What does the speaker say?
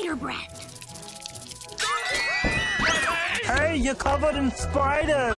spider breath. Hey, you're covered in spiders!